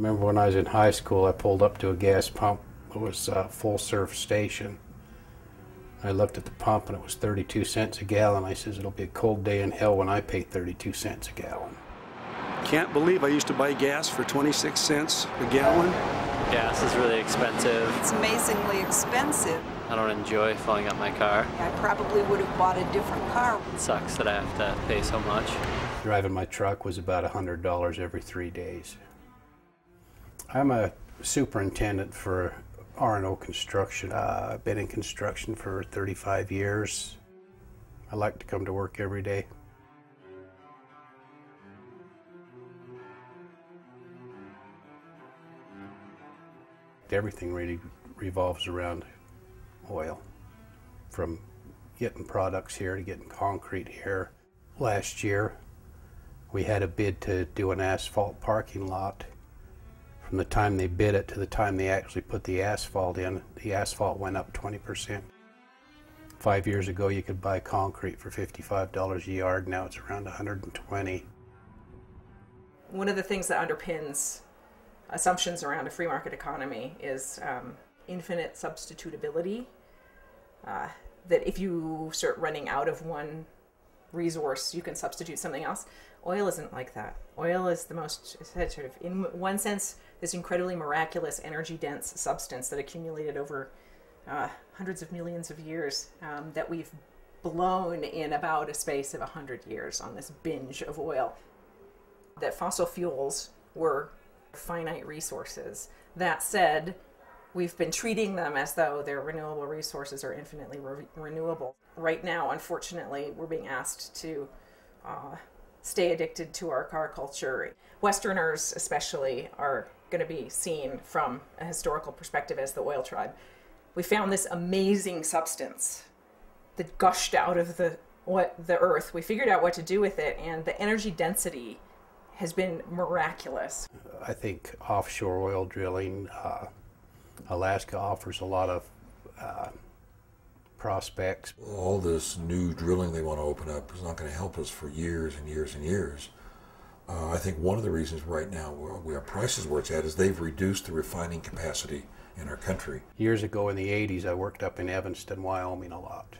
remember when I was in high school, I pulled up to a gas pump. It was a full surf station. I looked at the pump and it was 32 cents a gallon. I says, it'll be a cold day in hell when I pay 32 cents a gallon. Can't believe I used to buy gas for 26 cents a gallon. Gas is really expensive. It's amazingly expensive. I don't enjoy filling up my car. I probably would have bought a different car. It sucks that I have to pay so much. Driving my truck was about $100 every three days. I'm a superintendent for R&O Construction. Uh, I've been in construction for 35 years. I like to come to work every day. Everything really revolves around oil, from getting products here to getting concrete here. Last year, we had a bid to do an asphalt parking lot. From the time they bid it to the time they actually put the asphalt in, the asphalt went up 20%. Five years ago, you could buy concrete for $55 a yard. Now it's around 120. One of the things that underpins assumptions around a free market economy is um, infinite substitutability. Uh, that if you start running out of one resource, you can substitute something else. Oil isn't like that. Oil is the most, sort of, in one sense, this incredibly miraculous, energy dense substance that accumulated over uh, hundreds of millions of years um, that we've blown in about a space of 100 years on this binge of oil. That fossil fuels were finite resources. That said, we've been treating them as though their renewable resources are infinitely re- renewable. Right now, unfortunately, we're being asked to uh, stay addicted to our car culture. Westerners, especially, are going to be seen from a historical perspective as the oil tribe. We found this amazing substance that gushed out of the what the earth. We figured out what to do with it, and the energy density has been miraculous. I think offshore oil drilling, uh, Alaska offers a lot of uh, prospects. All this new drilling they want to open up is not going to help us for years and years and years. Uh, I think one of the reasons right now we have prices where it's at is they've reduced the refining capacity in our country. Years ago in the 80s, I worked up in Evanston, Wyoming a lot.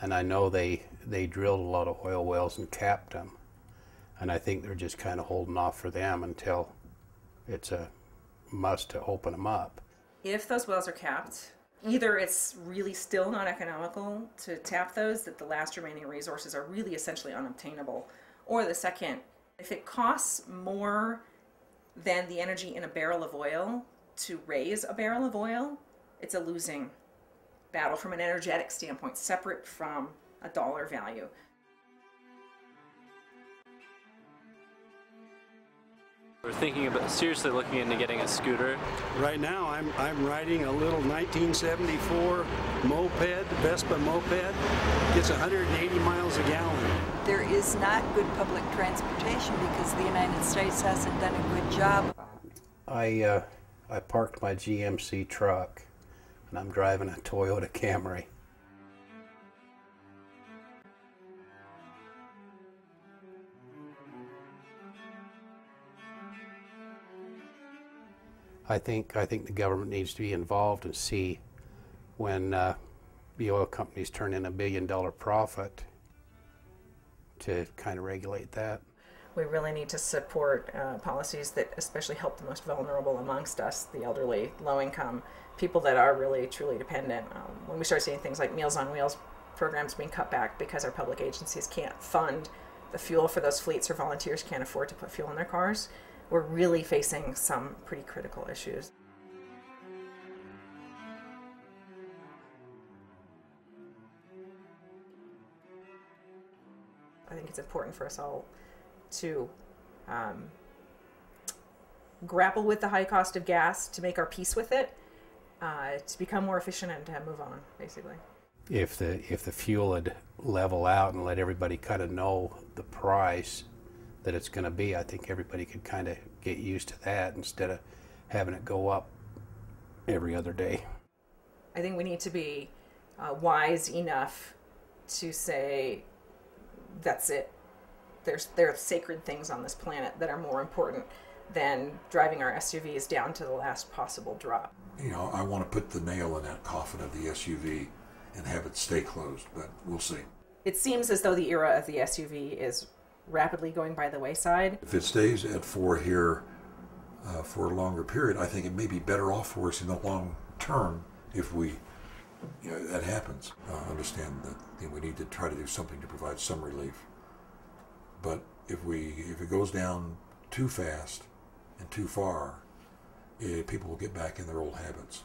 And I know they, they drilled a lot of oil wells and capped them. And I think they're just kind of holding off for them until it's a must to open them up. If those wells are capped, either it's really still not economical to tap those, that the last remaining resources are really essentially unobtainable, or the second, if it costs more than the energy in a barrel of oil to raise a barrel of oil, it's a losing battle from an energetic standpoint, separate from a dollar value. We're thinking about seriously looking into getting a scooter. Right now, I'm, I'm riding a little 1974 moped, Vespa moped. Gets 180 miles a gallon. There is not good public transportation because the United States hasn't done a good job. I, uh, I parked my GMC truck and I'm driving a Toyota Camry. I think I think the government needs to be involved and see when uh, the oil companies turn in a billion dollar profit to kind of regulate that. We really need to support uh, policies that especially help the most vulnerable amongst us, the elderly, low income, people that are really truly dependent. Um, when we start seeing things like Meals on Wheels programs being cut back because our public agencies can't fund the fuel for those fleets or volunteers can't afford to put fuel in their cars, we're really facing some pretty critical issues. I think it's important for us all to um, grapple with the high cost of gas, to make our peace with it, uh, to become more efficient and to move on, basically. If the if the fuel would level out and let everybody kind of know the price that it's going to be, I think everybody could kind of get used to that instead of having it go up every other day. I think we need to be uh, wise enough to say, that's it. There's there are sacred things on this planet that are more important than driving our SUVs down to the last possible drop. You know, I want to put the nail in that coffin of the SUV and have it stay closed, but we'll see. It seems as though the era of the SUV is rapidly going by the wayside. If it stays at four here uh, for a longer period, I think it may be better off for us in the long term if we, you know, that happens. Uh, understand that you know, we need to try to do something to provide some relief. But if we if it goes down too fast and too far, eh, people will get back in their old habits.